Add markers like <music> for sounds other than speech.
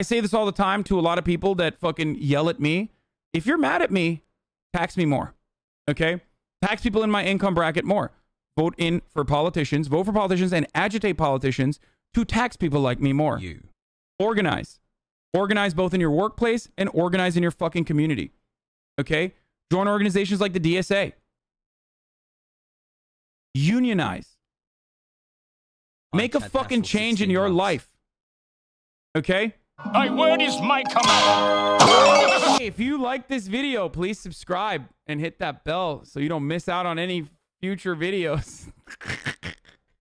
I say this all the time to a lot of people that fucking yell at me. If you're mad at me, tax me more. Okay? Tax people in my income bracket more. Vote in for politicians, vote for politicians, and agitate politicians to tax people like me more. You. Organize. Organize both in your workplace and organize in your fucking community. Okay? Join organizations like the DSA. Unionize. Make a fucking change in your life. Okay? Thy word is my command. If you like this video, please subscribe and hit that bell so you don't miss out on any future videos. <laughs>